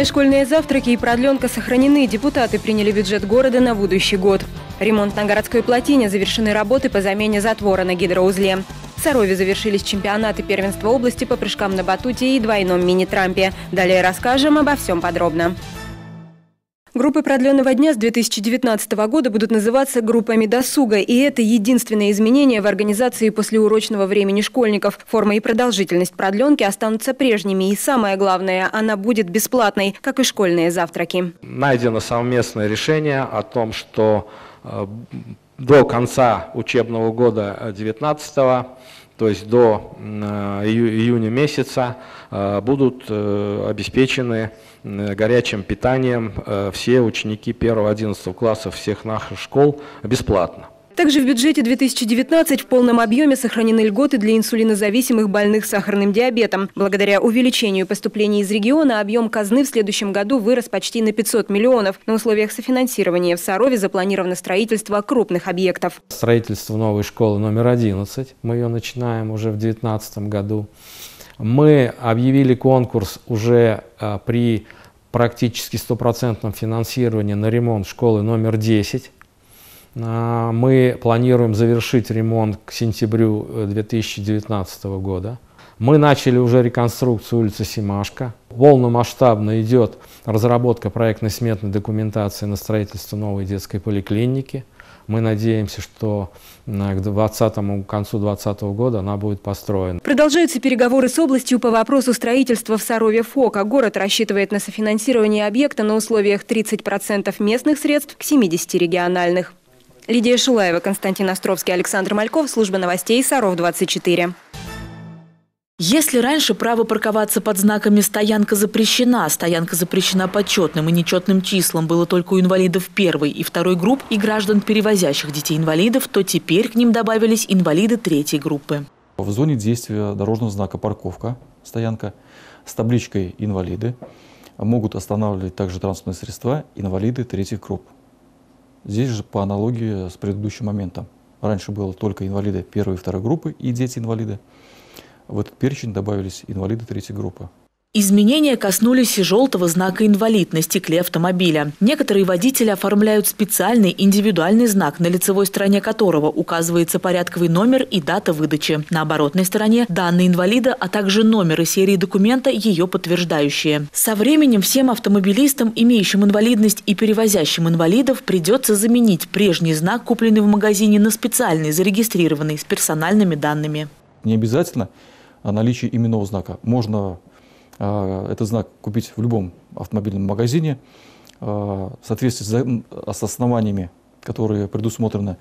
Бесплатные школьные завтраки и продленка сохранены. Депутаты приняли бюджет города на будущий год. Ремонт на городской плотине завершены работы по замене затвора на гидроузле. В Сарове завершились чемпионаты первенства области по прыжкам на батуте и двойном мини-трампе. Далее расскажем обо всем подробно. Группы продленного дня с 2019 года будут называться группами досуга, и это единственное изменение в организации послеурочного времени школьников. Форма и продолжительность продленки останутся прежними, и самое главное, она будет бесплатной, как и школьные завтраки. Найдено совместное решение о том, что э, до конца учебного года 2019 то есть до э, июня месяца, э, будут обеспечены горячим питанием э, все ученики 1-11 классов всех наших школ бесплатно. Также в бюджете 2019 в полном объеме сохранены льготы для инсулинозависимых больных сахарным диабетом. Благодаря увеличению поступлений из региона объем казны в следующем году вырос почти на 500 миллионов. На условиях софинансирования в Сарове запланировано строительство крупных объектов. Строительство новой школы номер 11. Мы ее начинаем уже в 2019 году. Мы объявили конкурс уже а, при практически стопроцентном финансировании на ремонт школы номер 10. А, мы планируем завершить ремонт к сентябрю 2019 э, года. Мы начали уже реконструкцию улицы Симашка. Полномасштабно идет разработка проектно-сметной документации на строительство новой детской поликлиники. Мы надеемся, что к 20 к концу 2020 года она будет построена. Продолжаются переговоры с областью по вопросу строительства в Сарове ФОКа. Город рассчитывает на софинансирование объекта на условиях 30% местных средств к 70 региональных. Лидия Шулаева, Константин Островский, Александр Мальков, служба новостей Саров 24. Если раньше право парковаться под знаками «стоянка запрещена», «стоянка запрещена почетным и нечетным числам» было только у инвалидов первой и второй групп и граждан, перевозящих детей-инвалидов, то теперь к ним добавились инвалиды третьей группы. В зоне действия дорожного знака «парковка», «стоянка» с табличкой «инвалиды» могут останавливать также транспортные средства инвалиды третьих групп. Здесь же по аналогии с предыдущим моментом. Раньше было только инвалиды первой и второй группы и дети-инвалиды в этот перечень добавились инвалиды третьей группы. Изменения коснулись и желтого знака «инвалид» на стекле автомобиля. Некоторые водители оформляют специальный индивидуальный знак, на лицевой стороне которого указывается порядковый номер и дата выдачи. На оборотной стороне – данные инвалида, а также номер и серии документа, ее подтверждающие. Со временем всем автомобилистам, имеющим инвалидность и перевозящим инвалидов, придется заменить прежний знак, купленный в магазине, на специальный, зарегистрированный, с персональными данными. Не обязательно наличие именного знака. Можно а, этот знак купить в любом автомобильном магазине а, в соответствии с основаниями, которые предусмотрены,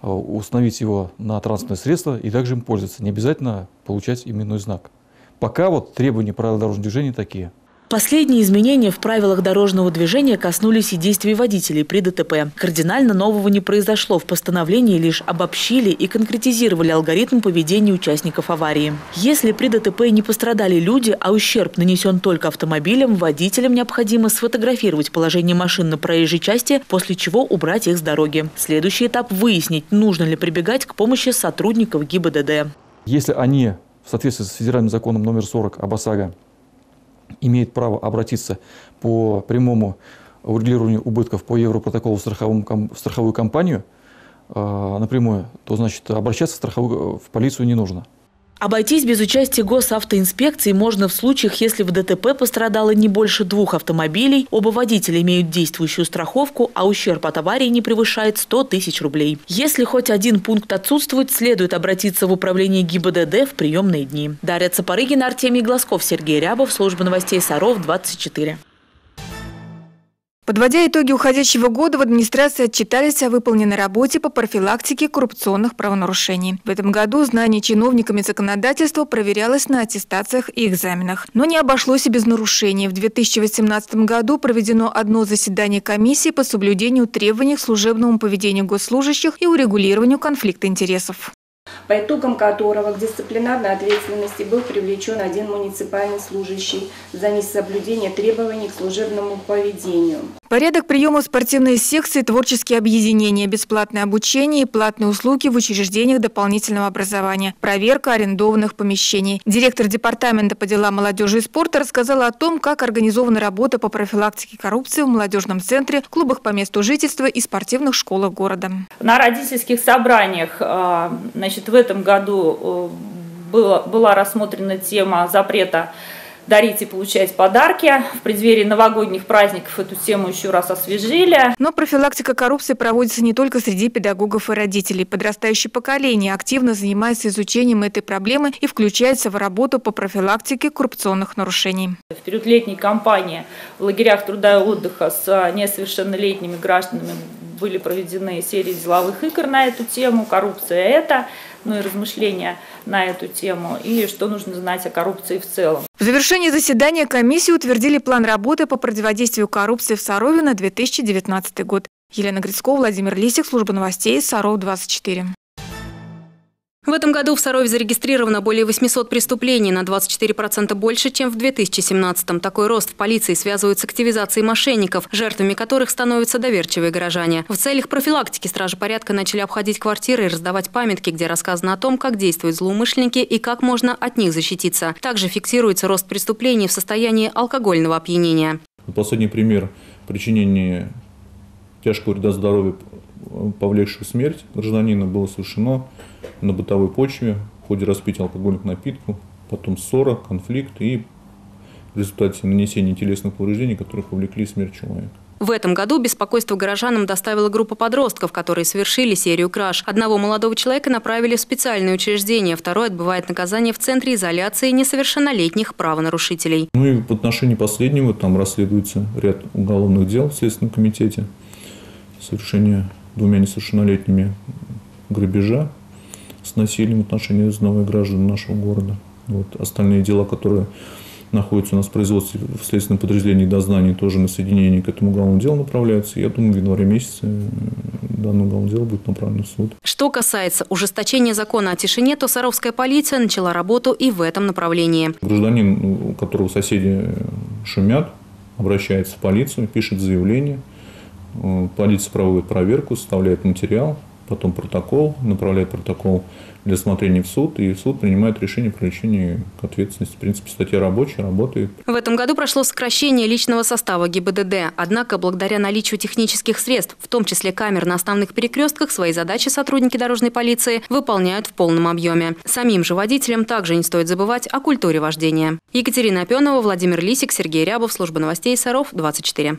а, установить его на транспортное средство и также им пользоваться. Не обязательно получать именной знак. Пока вот требования правил дорожного движения такие – Последние изменения в правилах дорожного движения коснулись и действий водителей при ДТП. Кардинально нового не произошло. В постановлении лишь обобщили и конкретизировали алгоритм поведения участников аварии. Если при ДТП не пострадали люди, а ущерб нанесен только автомобилем, водителям необходимо сфотографировать положение машин на проезжей части, после чего убрать их с дороги. Следующий этап – выяснить, нужно ли прибегать к помощи сотрудников ГИБДД. Если они в соответствии с федеральным законом номер 40 об ОСАГО имеет право обратиться по прямому урегулированию убытков по Европротоколу в, в страховую компанию э, напрямую, то значит обращаться в, страховую, в полицию не нужно. Обойтись без участия госавтоинспекции можно в случаях, если в ДТП пострадало не больше двух автомобилей, оба водителя имеют действующую страховку, а ущерб от аварии не превышает 100 тысяч рублей. Если хоть один пункт отсутствует, следует обратиться в управление ГИБДД в приемные дни. Дарья Цапарыгина, Артемий Глазков, Сергей Рябов, служба новостей Саров, 24. Подводя итоги уходящего года, в администрации отчитались о выполненной работе по профилактике коррупционных правонарушений. В этом году знание чиновниками законодательства проверялось на аттестациях и экзаменах. Но не обошлось и без нарушений. В 2018 году проведено одно заседание комиссии по соблюдению требований к служебному поведению госслужащих и урегулированию конфликта интересов. По итогам которого к дисциплинарной ответственности был привлечен один муниципальный служащий за несоблюдение требований к служебному поведению. Порядок приема спортивной секции, творческие объединения, бесплатное обучение и платные услуги в учреждениях дополнительного образования, проверка арендованных помещений. Директор департамента по делам молодежи и спорта рассказала о том, как организована работа по профилактике коррупции в молодежном центре, клубах по месту жительства и спортивных школах города. На родительских собраниях а, значит, в этом году э, была, была рассмотрена тема запрета дарить и получать подарки. В преддверии новогодних праздников эту тему еще раз освежили. Но профилактика коррупции проводится не только среди педагогов и родителей. Подрастающее поколение активно занимается изучением этой проблемы и включается в работу по профилактике коррупционных нарушений. В период летней кампании в лагерях труда и отдыха с несовершеннолетними гражданами были проведены серии деловых игр на эту тему. Коррупция – это ну и размышления на эту тему, и что нужно знать о коррупции в целом. В завершении заседания комиссии утвердили план работы по противодействию коррупции в Сарове на 2019 год. Елена Грицкова, Владимир Лисик, служба новостей, Саров, 24. В этом году в Сарове зарегистрировано более 800 преступлений, на 24% больше, чем в 2017-м. Такой рост в полиции связывают с активизацией мошенников, жертвами которых становятся доверчивые горожане. В целях профилактики стражи порядка начали обходить квартиры и раздавать памятки, где рассказано о том, как действуют злоумышленники и как можно от них защититься. Также фиксируется рост преступлений в состоянии алкогольного опьянения. Последний пример причинения тяжкого вреда здоровью, повлекшего смерть гражданина, было совершено на бытовой почве в ходе распития алкогольных напитков, потом ссора, конфликт и в результате нанесения телесных повреждений, которые повлекли смерть человека. В этом году беспокойство горожанам доставила группа подростков, которые совершили серию краж. Одного молодого человека направили в специальное учреждение, второй отбывает наказание в Центре изоляции несовершеннолетних правонарушителей. Ну и в отношении последнего там расследуется ряд уголовных дел в Следственном комитете. Совершение двумя несовершеннолетними грабежа с насилием в отношении новых граждан нашего города. Вот. Остальные дела, которые находятся у нас в производстве в следственном подразделении дознания, тоже на соединение к этому уголовному делу направляются. Я думаю, в январе месяце э, данное уголовное дело будет направлено в суд. Что касается ужесточения закона о тишине, то Саровская полиция начала работу и в этом направлении. Гражданин, у которого соседи шумят, обращается в полицию, пишет заявление. Э, полиция проводит проверку, составляет материал, потом протокол, направляет протокол для смотрения в суд, и суд принимает решение о привлечении к ответственности. В принципе, статья рабочая, работает. В этом году прошло сокращение личного состава ГИБДД. Однако, благодаря наличию технических средств, в том числе камер на основных перекрестках, свои задачи сотрудники дорожной полиции выполняют в полном объеме. Самим же водителям также не стоит забывать о культуре вождения. Екатерина Опенова, Владимир Лисик, Сергей Рябов, служба новостей Саров, 24.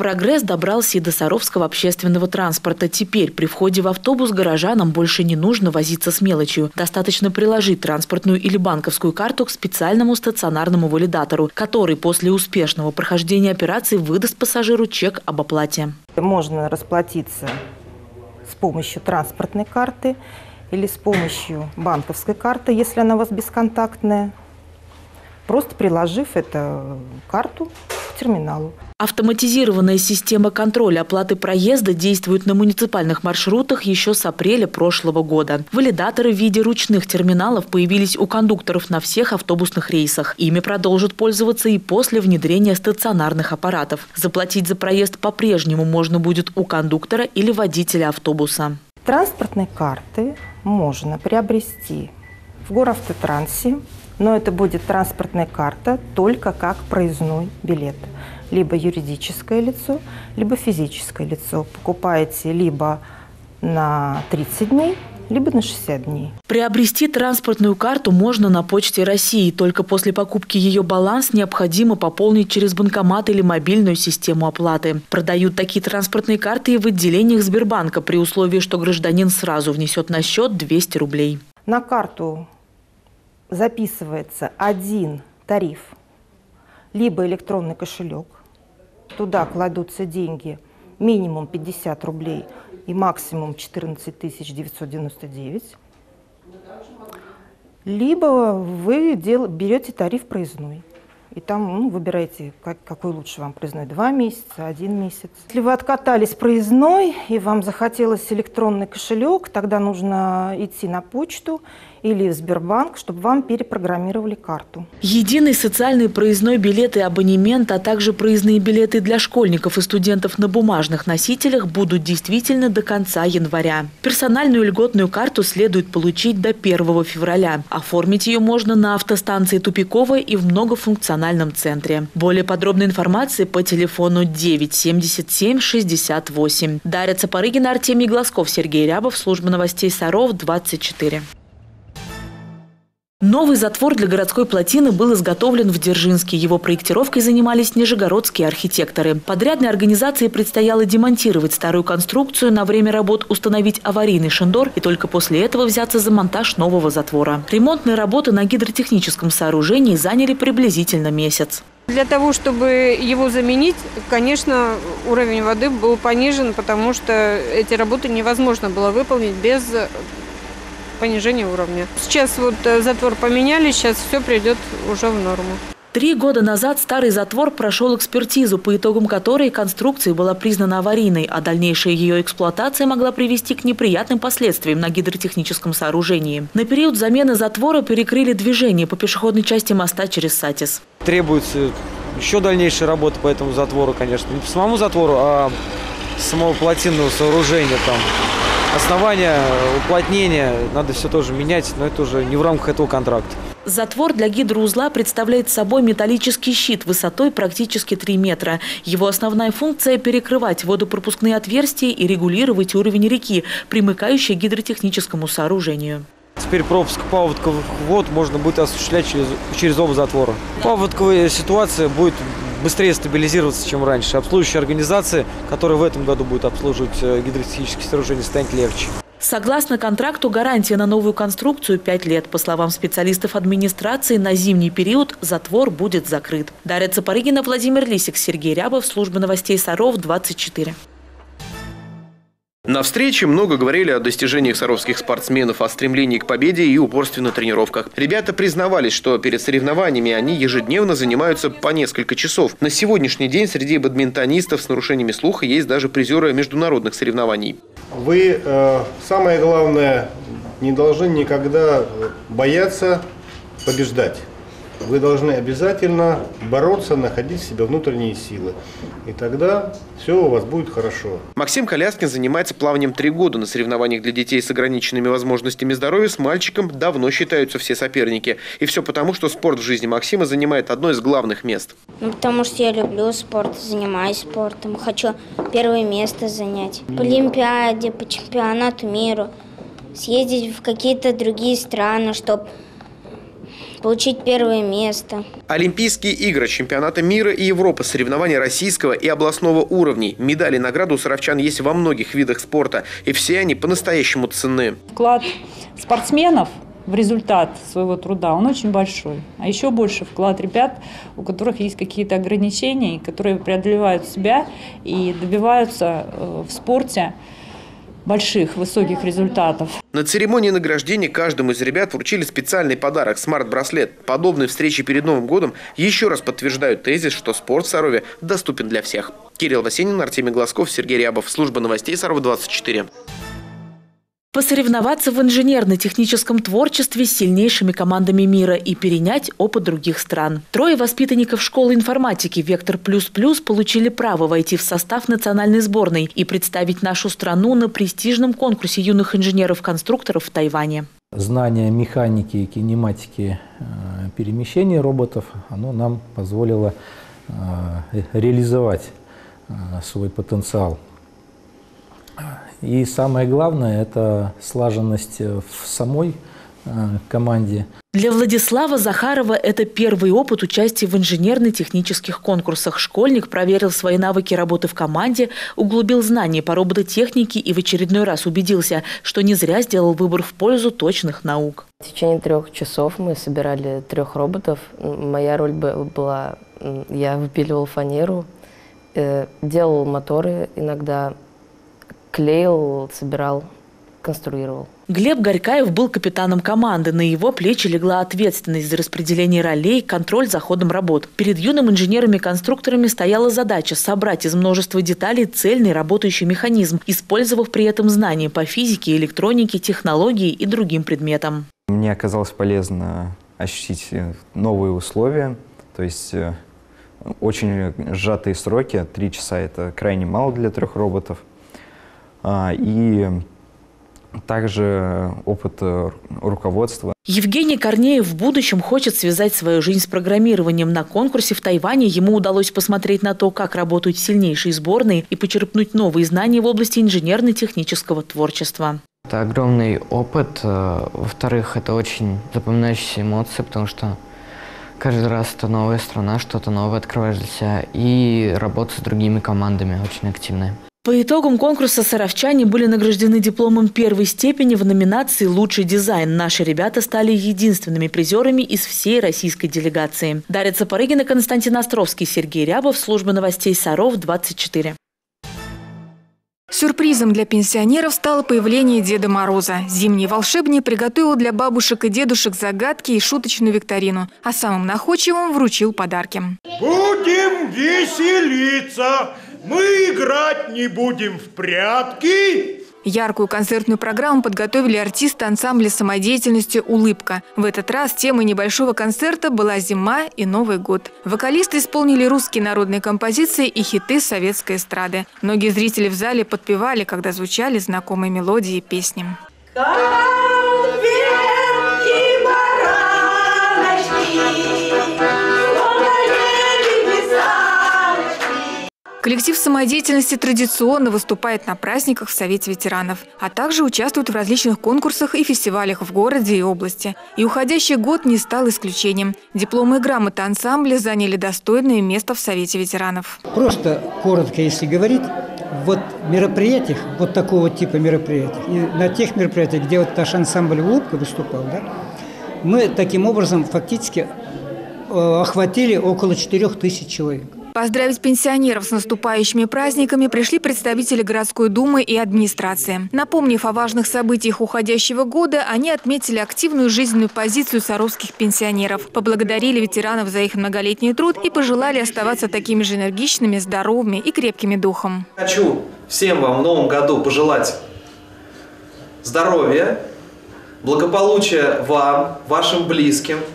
Прогресс добрался и до Саровского общественного транспорта. Теперь при входе в автобус горожанам больше не нужно возиться с мелочью. Достаточно приложить транспортную или банковскую карту к специальному стационарному валидатору, который после успешного прохождения операции выдаст пассажиру чек об оплате. Можно расплатиться с помощью транспортной карты или с помощью банковской карты, если она у вас бесконтактная, просто приложив эту карту к терминалу. Автоматизированная система контроля оплаты проезда действует на муниципальных маршрутах еще с апреля прошлого года. Валидаторы в виде ручных терминалов появились у кондукторов на всех автобусных рейсах. Ими продолжат пользоваться и после внедрения стационарных аппаратов. Заплатить за проезд по-прежнему можно будет у кондуктора или водителя автобуса. Транспортные карты можно приобрести в Горавтотрансе, но это будет транспортная карта только как проездной билет либо юридическое лицо, либо физическое лицо. Покупаете либо на 30 дней, либо на 60 дней. Приобрести транспортную карту можно на Почте России. Только после покупки ее баланс необходимо пополнить через банкомат или мобильную систему оплаты. Продают такие транспортные карты и в отделениях Сбербанка при условии, что гражданин сразу внесет на счет 200 рублей. На карту записывается один тариф, либо электронный кошелек, туда кладутся деньги минимум 50 рублей и максимум 14 999, либо вы дел, берете тариф проездной. И там ну, выбираете, как, какой лучше вам проездной, два месяца, один месяц. Если вы откатались проездной и вам захотелось электронный кошелек, тогда нужно идти на почту или в Сбербанк, чтобы вам перепрограммировали карту. Единый социальный проездной билет и абонемент, а также проездные билеты для школьников и студентов на бумажных носителях будут действительно до конца января. Персональную льготную карту следует получить до 1 февраля. Оформить ее можно на автостанции Тупиковой и в многофункциональном центре. Более подробной информации по телефону 977 68. Дарья Цапарыгина, Артемий Глазков, Сергей Рябов, служба новостей Саров, 24. Новый затвор для городской плотины был изготовлен в Дзержинске. Его проектировкой занимались нижегородские архитекторы. Подрядной организации предстояло демонтировать старую конструкцию, на время работ установить аварийный шендор и только после этого взяться за монтаж нового затвора. Ремонтные работы на гидротехническом сооружении заняли приблизительно месяц. Для того, чтобы его заменить, конечно, уровень воды был понижен, потому что эти работы невозможно было выполнить без понижение уровня. Сейчас вот э, затвор поменяли, сейчас все придет уже в норму. Три года назад старый затвор прошел экспертизу, по итогам которой конструкция была признана аварийной, а дальнейшая ее эксплуатация могла привести к неприятным последствиям на гидротехническом сооружении. На период замены затвора перекрыли движение по пешеходной части моста через Сатис. Требуется еще дальнейшая работа по этому затвору, конечно. Не по самому затвору, а самого плотинного сооружения там основания, уплотнения, надо все тоже менять, но это уже не в рамках этого контракта. Затвор для гидроузла представляет собой металлический щит высотой практически 3 метра. Его основная функция – перекрывать водопропускные отверстия и регулировать уровень реки, примыкающей к гидротехническому сооружению. Теперь пропуск паводковых вод можно будет осуществлять через, через оба затвора. Паводковая ситуация будет быстрее стабилизироваться, чем раньше. Обслуживающие организации, которые в этом году будут обслуживать э, гидротехнические сооружения, станет легче. Согласно контракту, гарантия на новую конструкцию 5 лет. По словам специалистов администрации, на зимний период затвор будет закрыт. Дарья Цапарыгина, Владимир Лисик, Сергей Рябов, служба новостей Саров, 24. На встрече много говорили о достижениях саровских спортсменов, о стремлении к победе и упорстве на тренировках. Ребята признавались, что перед соревнованиями они ежедневно занимаются по несколько часов. На сегодняшний день среди бадминтонистов с нарушениями слуха есть даже призеры международных соревнований. Вы, э, самое главное, не должны никогда бояться побеждать вы должны обязательно бороться, находить в себе внутренние силы. И тогда все у вас будет хорошо. Максим Коляскин занимается плаванием три года. На соревнованиях для детей с ограниченными возможностями здоровья с мальчиком давно считаются все соперники. И все потому, что спорт в жизни Максима занимает одно из главных мест. Ну, потому что я люблю спорт, занимаюсь спортом, хочу первое место занять. По Олимпиаде, по чемпионату мира, съездить в какие-то другие страны, чтобы получить первое место. Олимпийские игры, чемпионаты мира и Европы, соревнования российского и областного уровней. Медали и награды у саровчан есть во многих видах спорта, и все они по-настоящему ценны. Вклад спортсменов в результат своего труда, он очень большой. А еще больше вклад ребят, у которых есть какие-то ограничения, которые преодолевают себя и добиваются э, в спорте больших, высоких результатов. На церемонии награждения каждому из ребят вручили специальный подарок – смарт-браслет. Подобные встречи перед Новым годом еще раз подтверждают тезис, что спорт в Сарове доступен для всех. Кирилл Васенин, Артемий Глазков, Сергей Рябов. Служба новостей Сарова 24. Посоревноваться в инженерно-техническом творчестве с сильнейшими командами мира и перенять опыт других стран. Трое воспитанников школы информатики «Вектор плюс плюс» получили право войти в состав национальной сборной и представить нашу страну на престижном конкурсе юных инженеров-конструкторов в Тайване. Знание механики и кинематики э, перемещения роботов оно нам позволило э, реализовать э, свой потенциал и самое главное – это слаженность в самой э, команде. Для Владислава Захарова это первый опыт участия в инженерно-технических конкурсах. Школьник проверил свои навыки работы в команде, углубил знания по робототехнике и в очередной раз убедился, что не зря сделал выбор в пользу точных наук. В течение трех часов мы собирали трех роботов. Моя роль была, я выпиливал фанеру, э, делал моторы иногда, клеил, собирал сконструировал. Глеб Горькаев был капитаном команды. На его плечи легла ответственность за распределение ролей, контроль за ходом работ. Перед юным инженерами-конструкторами стояла задача собрать из множества деталей цельный работающий механизм, использовав при этом знания по физике, электронике, технологии и другим предметам. Мне оказалось полезно ощутить э, новые условия, то есть э, очень сжатые сроки, три часа это крайне мало для трех роботов. А, и также опыт э, руководства. Евгений Корнеев в будущем хочет связать свою жизнь с программированием. На конкурсе в Тайване ему удалось посмотреть на то, как работают сильнейшие сборные и почерпнуть новые знания в области инженерно-технического творчества. Это огромный опыт. Э, во-вторых, это очень запоминающиеся эмоции, потому что каждый раз это новая страна, что-то новое открываешь для себя. И работа с другими командами очень активная. По итогам конкурса саровчане были награждены дипломом первой степени в номинации «Лучший дизайн». Наши ребята стали единственными призерами из всей российской делегации. Дарья Цапарыгина, Константин Островский, Сергей Рябов, служба новостей Саров, 24. Сюрпризом для пенсионеров стало появление Деда Мороза. Зимний волшебник приготовил для бабушек и дедушек загадки и шуточную викторину, а самым находчивым вручил подарки. Будем веселиться! Мы играть не будем в прятки, Яркую концертную программу подготовили артисты ансамбля самодеятельности «Улыбка». В этот раз темой небольшого концерта была зима и Новый год. Вокалисты исполнили русские народные композиции и хиты советской эстрады. Многие зрители в зале подпевали, когда звучали знакомые мелодии и песни. Коллектив самодеятельности традиционно выступает на праздниках в Совете ветеранов, а также участвует в различных конкурсах и фестивалях в городе и области. И уходящий год не стал исключением. Дипломы и грамоты ансамбля заняли достойное место в Совете ветеранов. Просто коротко, если говорить, вот мероприятиях, вот такого типа мероприятий, и на тех мероприятиях, где вот наш ансамбль «Улыбка» выступал, да, мы таким образом фактически э, охватили около 4 тысяч человек. Поздравить пенсионеров с наступающими праздниками пришли представители городской думы и администрации. Напомнив о важных событиях уходящего года, они отметили активную жизненную позицию саровских пенсионеров, поблагодарили ветеранов за их многолетний труд и пожелали оставаться такими же энергичными, здоровыми и крепкими духом. Хочу всем вам в новом году пожелать здоровья, благополучия вам, вашим близким –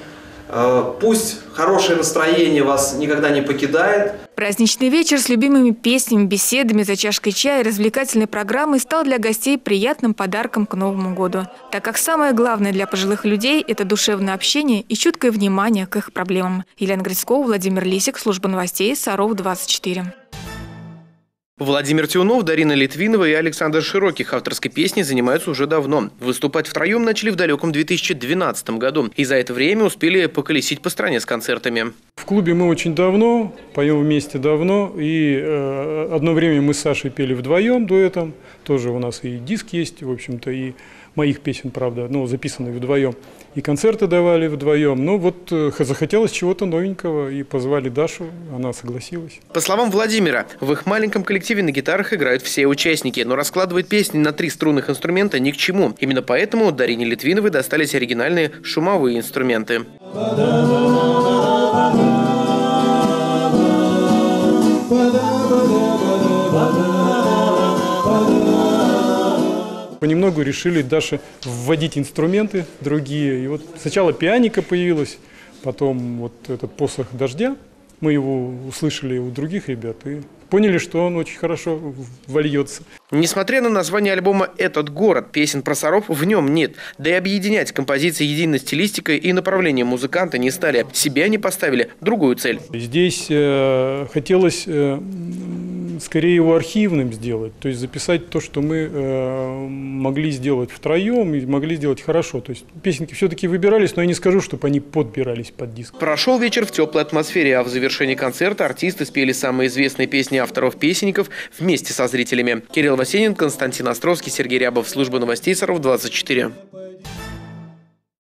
пусть хорошее настроение вас никогда не покидает. Праздничный вечер с любимыми песнями, беседами за чашкой чая и развлекательной программой стал для гостей приятным подарком к Новому году. Так как самое главное для пожилых людей – это душевное общение и чуткое внимание к их проблемам. Елена Грицкова, Владимир Лисик, служба новостей, Саров, 24. Владимир Тюнов, Дарина Литвинова и Александр Широких авторской песни занимаются уже давно. Выступать втроем начали в далеком 2012 году. И за это время успели поколесить по стране с концертами. В клубе мы очень давно, поем вместе давно. И э, одно время мы с Сашей пели вдвоем дуэтом. Тоже у нас и диск есть, в общем-то, и моих песен, правда, ну, записанных вдвоем. И концерты давали вдвоем. Ну, вот э, захотелось чего-то новенького, и позвали Дашу, она согласилась. По словам Владимира, в их маленьком коллективе на гитарах играют все участники, но раскладывать песни на три струнных инструмента ни к чему. Именно поэтому Дарине Литвиновой достались оригинальные шумовые инструменты. Понемногу решили даже вводить инструменты другие. И вот сначала пианика появилась, потом вот этот посох дождя. Мы его услышали у других ребят и поняли, что он очень хорошо вольется. Несмотря на название альбома «Этот город», песен про Саров в нем нет. Да и объединять композиции единой стилистикой и направлением музыканта не стали. Себе они поставили другую цель. Здесь э, хотелось э, скорее его архивным сделать, то есть записать то, что мы э, могли сделать втроем и могли сделать хорошо. То есть песенки все-таки выбирались, но я не скажу, чтобы они подбирались под диск. Прошел вечер в теплой атмосфере, а в завершении концерта артисты спели самые известные песни авторов-песенников вместе со зрителями. Кирилл Васенин, Константин Островский, Сергей Рябов, служба новостей Саров 24.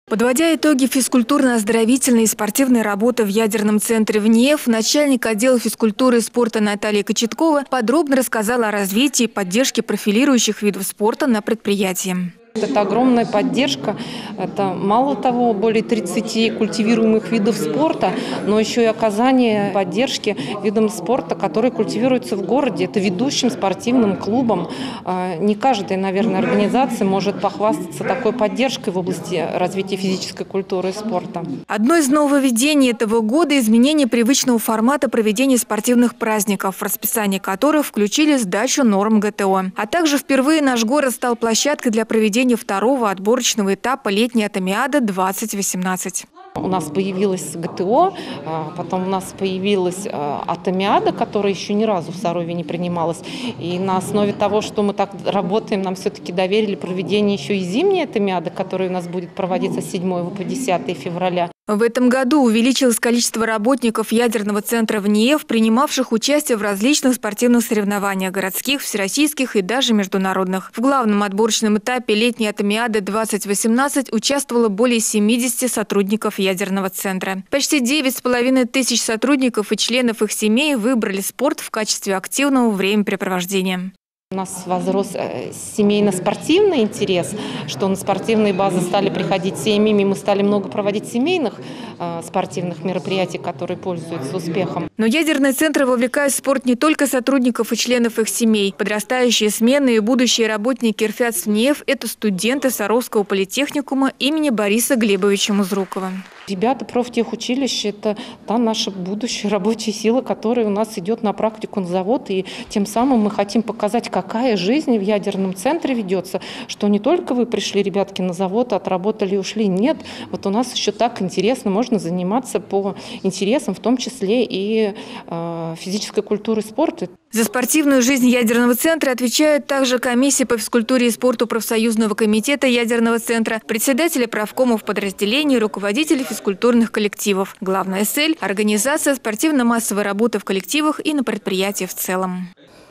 Подводя итоги физкультурно-оздоровительной и спортивной работы в ядерном центре ВНИЕФ, начальник отдела физкультуры и спорта Наталья Кочеткова подробно рассказала о развитии и поддержке профилирующих видов спорта на предприятии. Это огромная поддержка. Это мало того, более 30 культивируемых видов спорта, но еще и оказание поддержки видам спорта, которые культивируются в городе. Это ведущим спортивным клубом. А, не каждая, наверное, организация может похвастаться такой поддержкой в области развития физической культуры и спорта. Одно из нововведений этого года – изменение привычного формата проведения спортивных праздников, в расписание которых включили сдачу норм ГТО. А также впервые наш город стал площадкой для проведения второго отборочного этапа летней Атомиады 2018. У нас появилась ГТО, а, потом у нас появилась а, Атомиада, которая еще ни разу в Сарове не принималась. И на основе того, что мы так работаем, нам все-таки доверили проведение еще и зимней Атомиады, которая у нас будет проводиться с 7 по 10 февраля. В этом году увеличилось количество работников ядерного центра в НИЕВ, принимавших участие в различных спортивных соревнованиях городских, всероссийских и даже международных. В главном отборочном этапе летней Атомиады 2018 участвовало более 70 сотрудников ядерного центра. Почти 9,5 тысяч сотрудников и членов их семей выбрали спорт в качестве активного времяпрепровождения. У нас возрос э, семейно-спортивный интерес, что на спортивные базы стали приходить семьями, мы стали много проводить семейных э, спортивных мероприятий, которые пользуются успехом. Но ядерные центры вовлекают в спорт не только сотрудников и членов их семей. Подрастающие смены и будущие работники РФЯЦ-НЕФ – это студенты Саровского политехникума имени Бориса Глебовича Музрукова. Ребята профтехучилища – это та наша будущая рабочая сила, которая у нас идет на практику на завод. И тем самым мы хотим показать, какая жизнь в ядерном центре ведется, что не только вы пришли, ребятки, на завод, отработали и ушли. Нет, вот у нас еще так интересно, можно заниматься по интересам, в том числе и э, физической культурой спорта. За спортивную жизнь ядерного центра отвечает также комиссия по физкультуре и спорту профсоюзного комитета ядерного центра, председатели правкомов подразделений, руководители физкультурных коллективов. Главная цель – организация спортивно-массовой работы в коллективах и на предприятии в целом.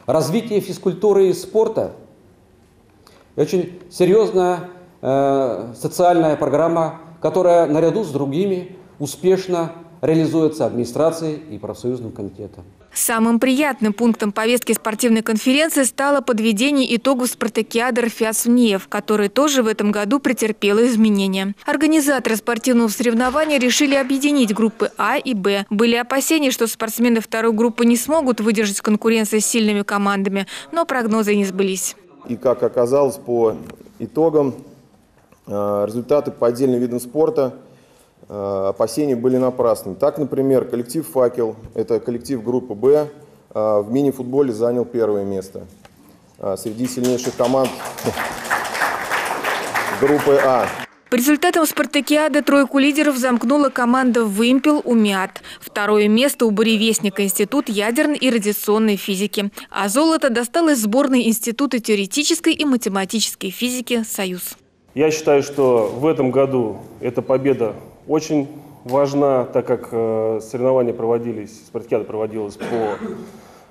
Развитие физкультуры и спорта – очень серьезная э, социальная программа, которая наряду с другими успешно реализуется администрацией и профсоюзным комитетом. Самым приятным пунктом повестки спортивной конференции стало подведение итогов спартакиады РФИАС НЕВ, который тоже в этом году претерпела изменения. Организаторы спортивного соревнования решили объединить группы А и Б. Были опасения, что спортсмены второй группы не смогут выдержать конкуренцию с сильными командами, но прогнозы не сбылись. И как оказалось по итогам, э, результаты по отдельным видам спорта – опасения были напрасны. Так, например, коллектив «Факел», это коллектив группы «Б», э, в мини-футболе занял первое место э, среди сильнейших команд группы А. По результатам спартакиады тройку лидеров замкнула команда «Вымпел» УМИАТ. Второе место у буревестника Институт ядерной и радиационной физики. А золото досталось сборной Института теоретической и математической физики «Союз». Я считаю, что в этом году эта победа очень важна, так как э, соревнования проводились, спартакиада проводилась по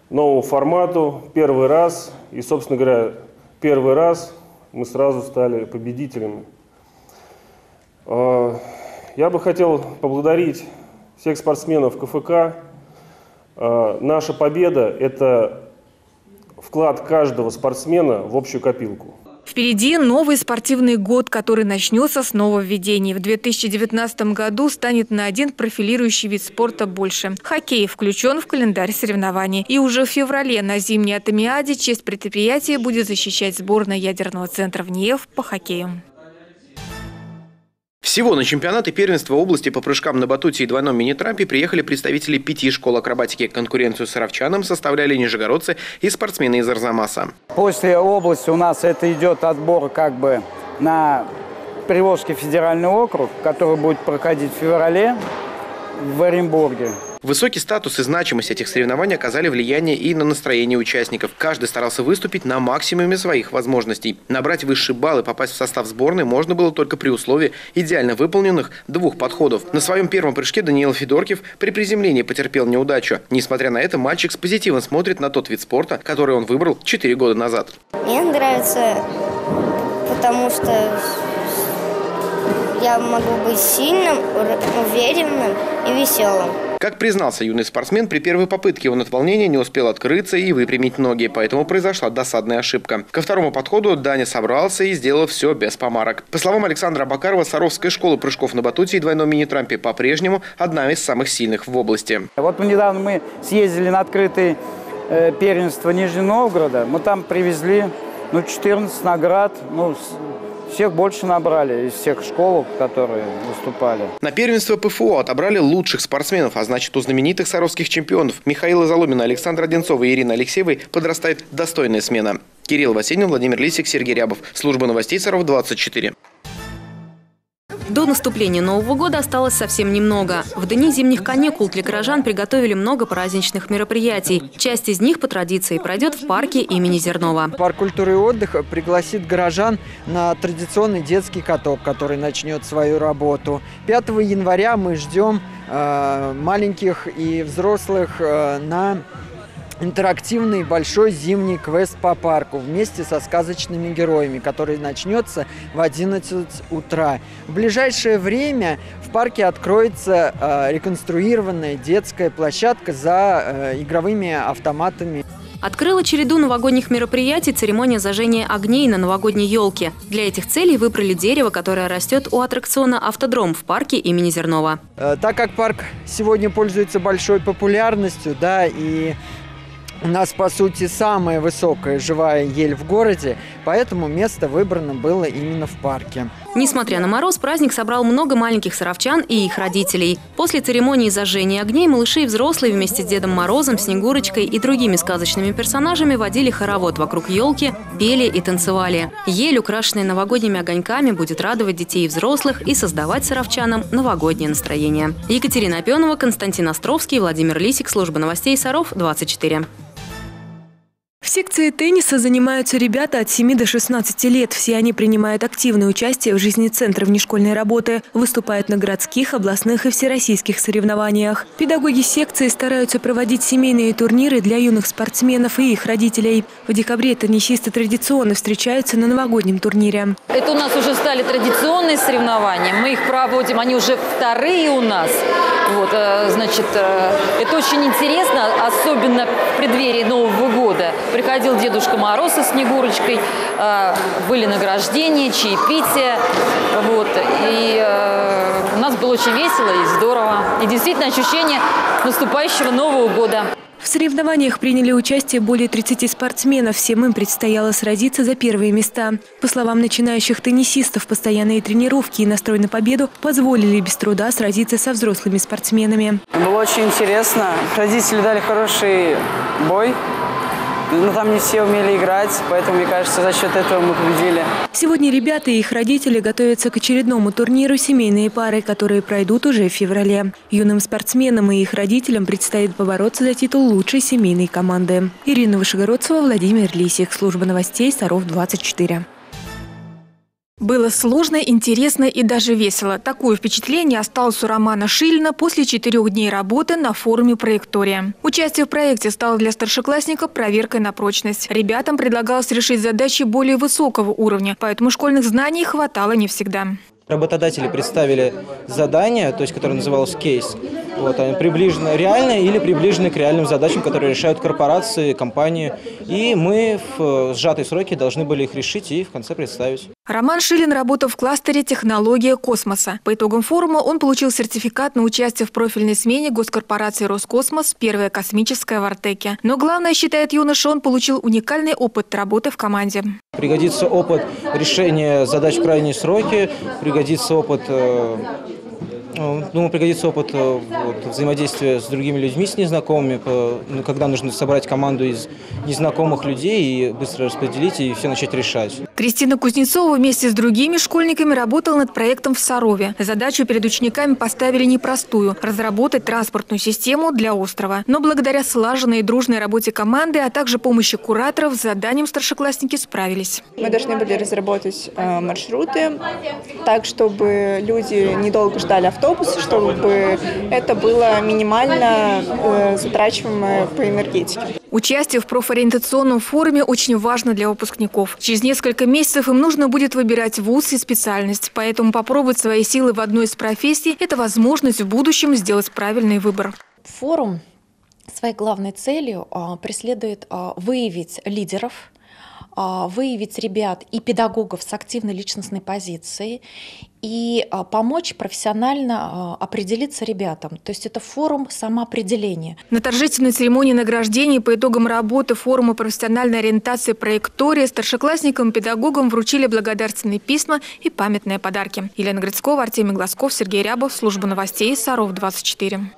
новому формату первый раз. И, собственно говоря, первый раз мы сразу стали победителями. Э, я бы хотел поблагодарить всех спортсменов КФК. Э, наша победа – это вклад каждого спортсмена в общую копилку. Впереди новый спортивный год, который начнется с нововведений. В 2019 году станет на один профилирующий вид спорта больше. Хоккей включен в календарь соревнований. И уже в феврале на зимней Атомиаде честь предприятия будет защищать сборная ядерного центра в НИЕВ по хоккею. Всего на чемпионаты первенства области по прыжкам на батуте и двойном мини-трампе приехали представители пяти школ акробатики. Конкуренцию с Ровчаном составляли нижегородцы и спортсмены из Арзамаса. После области у нас это идет отбор как бы на Приволжский федеральный округ, который будет проходить в феврале в Оренбурге. Высокий статус и значимость этих соревнований оказали влияние и на настроение участников. Каждый старался выступить на максимуме своих возможностей. Набрать высший балл и попасть в состав сборной можно было только при условии идеально выполненных двух подходов. На своем первом прыжке Даниил Федоркив при приземлении потерпел неудачу. Несмотря на это, мальчик с позитивом смотрит на тот вид спорта, который он выбрал 4 года назад. Мне нравится, потому что я могу быть сильным, уверенным и веселым. Как признался юный спортсмен, при первой попытке он от волнения не успел открыться и выпрямить ноги, поэтому произошла досадная ошибка. Ко второму подходу Даня собрался и сделал все без помарок. По словам Александра Бакарова, Саровская школа прыжков на батуте и двойном мини-трампе по-прежнему одна из самых сильных в области. Вот недавно мы съездили на открытый э, первенство Нижнего Новгорода. Мы там привезли ну, 14 наград. Ну, всех больше набрали из всех школ, которые выступали. На первенство ПФО отобрали лучших спортсменов, а значит у знаменитых саровских чемпионов Михаила Заломина, Александра Одинцова и Ирины Алексеевой подрастает достойная смена. Кирилл Васенин, Владимир Лисик, Сергей Рябов. Служба новостей Саров 24. До наступления Нового года осталось совсем немного. В дни зимних каникул для горожан приготовили много праздничных мероприятий. Часть из них по традиции пройдет в парке имени Зернова. Парк культуры и отдыха пригласит горожан на традиционный детский каток, который начнет свою работу. 5 января мы ждем э, маленьких и взрослых э, на интерактивный большой зимний квест по парку вместе со сказочными героями, который начнется в 11 утра. В ближайшее время в парке откроется э, реконструированная детская площадка за э, игровыми автоматами. Открыла череду новогодних мероприятий церемония зажжения огней на новогодней елке. Для этих целей выбрали дерево, которое растет у аттракциона «Автодром» в парке имени Зернова. Э, так как парк сегодня пользуется большой популярностью, да, и у нас, по сути, самая высокая живая ель в городе, поэтому место выбрано было именно в парке. Несмотря на мороз, праздник собрал много маленьких саровчан и их родителей. После церемонии зажжения огней малыши и взрослые вместе с Дедом Морозом, Снегурочкой и другими сказочными персонажами водили хоровод вокруг елки, пели и танцевали. Ель, украшенная новогодними огоньками, будет радовать детей и взрослых и создавать саровчанам новогоднее настроение. Екатерина Опенова, Константин Островский, Владимир Лисик, служба новостей Саров, 24. Секции тенниса занимаются ребята от 7 до 16 лет. Все они принимают активное участие в жизни Центра внешкольной работы, выступают на городских, областных и всероссийских соревнованиях. Педагоги секции стараются проводить семейные турниры для юных спортсменов и их родителей. В декабре теннисисты традиционно встречаются на новогоднем турнире. Это у нас уже стали традиционные соревнования. Мы их проводим, они уже вторые у нас. Вот, э, значит, э, это очень интересно, особенно в преддверии Нового года. Приходил Дедушка Мороз со Снегурочкой, э, были награждения, чаепития. Вот, и у нас было очень весело и здорово. И действительно ощущение наступающего Нового года. В соревнованиях приняли участие более 30 спортсменов. Всем им предстояло сразиться за первые места. По словам начинающих теннисистов, постоянные тренировки и настрой на победу позволили без труда сразиться со взрослыми спортсменами. Было очень интересно. Родители дали хороший бой. Ну, там не все умели играть, поэтому, мне кажется, за счет этого мы победили. Сегодня ребята и их родители готовятся к очередному турниру «Семейные пары», которые пройдут уже в феврале. Юным спортсменам и их родителям предстоит побороться за титул лучшей семейной команды. Ирина Вышегородцева, Владимир Лисик. Служба новостей Саров 24. Было сложно, интересно и даже весело. Такое впечатление осталось у Романа Шилина после четырех дней работы на форуме «Проектория». Участие в проекте стало для старшеклассника проверкой на прочность. Ребятам предлагалось решить задачи более высокого уровня, поэтому школьных знаний хватало не всегда. Работодатели представили задание, то есть которое называлось кейс. Вот, они приближены реальные или приближены к реальным задачам, которые решают корпорации, компании. И мы в сжатые сроки должны были их решить и в конце представить. Роман Шилин работал в кластере «Технология космоса». По итогам форума он получил сертификат на участие в профильной смене госкорпорации «Роскосмос» «Первая космическая в Артеке». Но главное, считает юноша, он получил уникальный опыт работы в команде. Пригодится опыт решения задач в крайние сроки, пригодится опыт э, думаю, пригодится опыт э, вот, взаимодействия с другими людьми, с незнакомыми, ну, когда нужно собрать команду из незнакомых людей и быстро распределить и все начать решать. Кристина Кузнецова вместе с другими школьниками работала над проектом в Сарове. Задачу перед учениками поставили непростую – разработать транспортную систему для острова. Но благодаря слаженной и дружной работе команды, а также помощи кураторов, с заданием старшеклассники справились. Мы должны были разработать э, маршруты так, чтобы люди недолго ждали автобуса, автобусы, чтобы это было минимально э, затрачиваемо по энергетике. Участие в профориентационном форуме очень важно для выпускников. Через несколько месяцев им нужно будет выбирать вуз и специальность, поэтому попробовать свои силы в одной из профессий – это возможность в будущем сделать правильный выбор. Форум своей главной целью преследует выявить лидеров, выявить ребят и педагогов с активной личностной позицией и помочь профессионально определиться ребятам. То есть это форум самоопределения. На торжественной церемонии награждения по итогам работы форума профессиональной ориентации «Проектория» старшеклассникам и педагогам вручили благодарственные письма и памятные подарки. Елена Грицкова, Артемий Глазков, Сергей Рябов, Служба новостей, Саров 24.